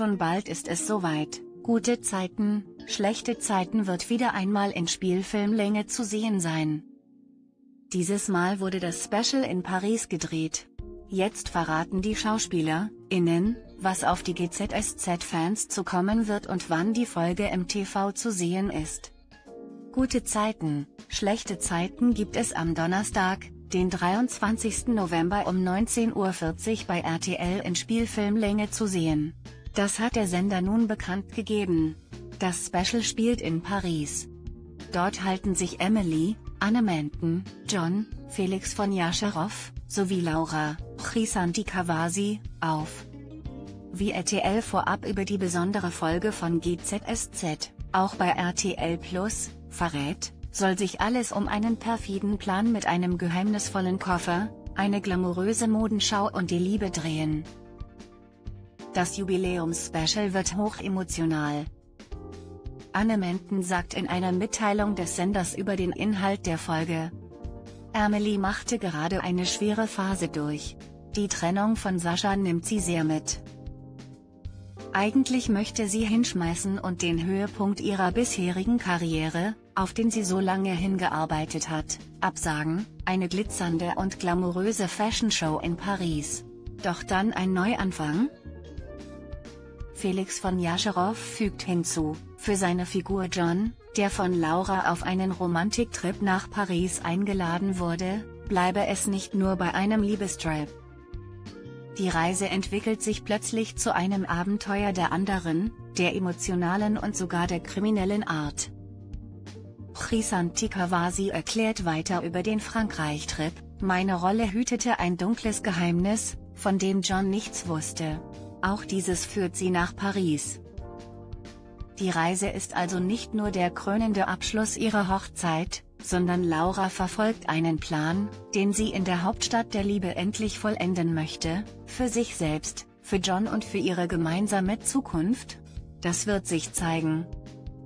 Schon bald ist es soweit, gute Zeiten, schlechte Zeiten wird wieder einmal in Spielfilmlänge zu sehen sein. Dieses Mal wurde das Special in Paris gedreht. Jetzt verraten die SchauspielerInnen, was auf die GZSZ-Fans zukommen wird und wann die Folge im TV zu sehen ist. Gute Zeiten, schlechte Zeiten gibt es am Donnerstag, den 23. November um 19.40 Uhr bei RTL in Spielfilmlänge zu sehen. Das hat der Sender nun bekannt gegeben. Das Special spielt in Paris. Dort halten sich Emily, Anne Menten, John, Felix von Jascherow, sowie Laura, Chisanti Kawasi, auf. Wie RTL vorab über die besondere Folge von GZSZ, auch bei RTL Plus, verrät, soll sich alles um einen perfiden Plan mit einem geheimnisvollen Koffer, eine glamouröse Modenschau und die Liebe drehen. Das Jubiläumsspecial wird hochemotional. Anne Menten sagt in einer Mitteilung des Senders über den Inhalt der Folge. Emily machte gerade eine schwere Phase durch. Die Trennung von Sascha nimmt sie sehr mit. Eigentlich möchte sie hinschmeißen und den Höhepunkt ihrer bisherigen Karriere, auf den sie so lange hingearbeitet hat, absagen, eine glitzernde und glamouröse Fashion Show in Paris. Doch dann ein Neuanfang? Felix von Jascherow fügt hinzu, für seine Figur John, der von Laura auf einen Romantiktrip nach Paris eingeladen wurde, bleibe es nicht nur bei einem Liebestrip. Die Reise entwickelt sich plötzlich zu einem Abenteuer der anderen, der emotionalen und sogar der kriminellen Art. Chisanti Kawasi erklärt weiter über den Frankreich-Trip, meine Rolle hütete ein dunkles Geheimnis, von dem John nichts wusste. Auch dieses führt sie nach Paris. Die Reise ist also nicht nur der krönende Abschluss ihrer Hochzeit, sondern Laura verfolgt einen Plan, den sie in der Hauptstadt der Liebe endlich vollenden möchte, für sich selbst, für John und für ihre gemeinsame Zukunft? Das wird sich zeigen.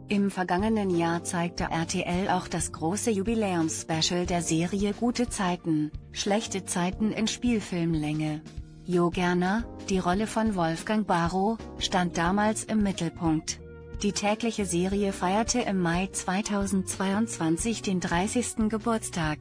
Im vergangenen Jahr zeigte RTL auch das große Jubiläumsspecial der Serie Gute Zeiten, schlechte Zeiten in Spielfilmlänge. Jo Gerner, die Rolle von Wolfgang Barrow, stand damals im Mittelpunkt. Die tägliche Serie feierte im Mai 2022 den 30. Geburtstag.